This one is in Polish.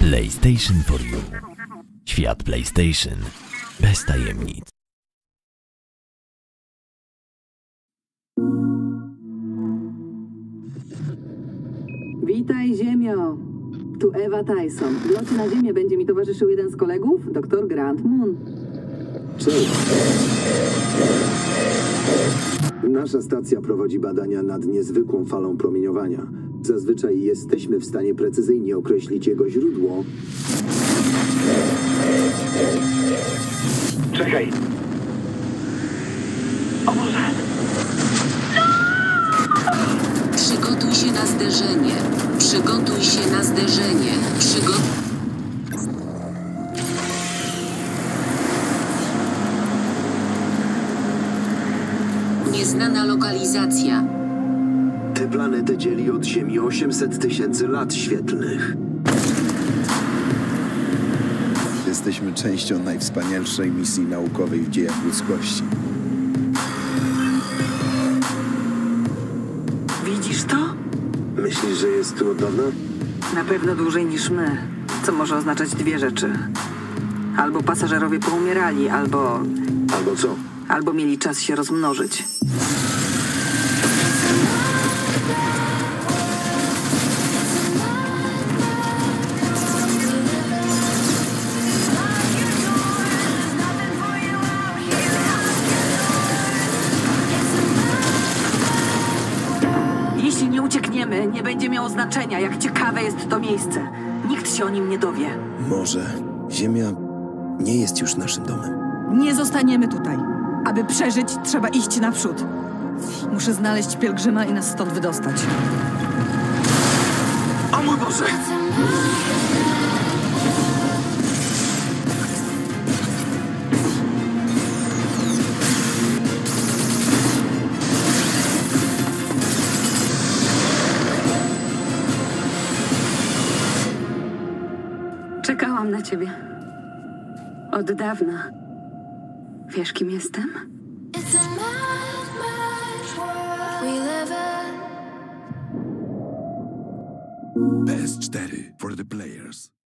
PlayStation for You. Świat PlayStation. Bez tajemnic. Witaj, Ziemio. Tu Ewa Tyson. W locie na Ziemię będzie mi towarzyszył jeden z kolegów, dr Grant Moon. Cześć. Nasza stacja prowadzi badania nad niezwykłą falą promieniowania. Zazwyczaj jesteśmy w stanie precyzyjnie określić jego źródło. Czekaj. O Boże! Przygotuj się na zderzenie. Przygotuj się na zderzenie. Przygotuj. Nieznana lokalizacja. Tę planetę dzieli od Ziemi 800 tysięcy lat świetlnych. Jesteśmy częścią najwspanialszej misji naukowej w dziejach ludzkości. Widzisz to? Myślisz, że jest tu od dawna? Na pewno dłużej niż my. Co może oznaczać dwie rzeczy. Albo pasażerowie poumierali, albo... Albo co? Albo mieli czas się rozmnożyć. Jeśli nie uciekniemy, nie będzie miało znaczenia, jak ciekawe jest to miejsce. Nikt się o nim nie dowie. Może Ziemia nie jest już naszym domem. Nie zostaniemy tutaj. Aby przeżyć, trzeba iść naprzód. Muszę znaleźć pielgrzyma i nas stąd wydostać. O mój Boże! Czekałam na ciebie. Od dawna. Wiesz, kim jestem? It's a mad, mad world we live in. PS4 for the players.